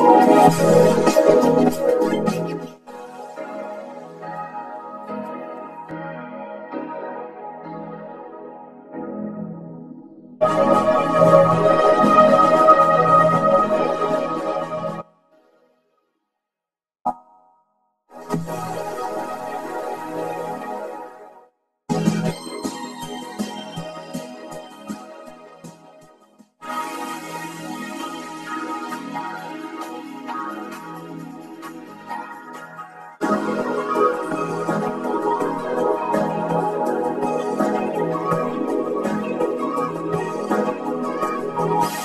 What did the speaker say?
you Oh.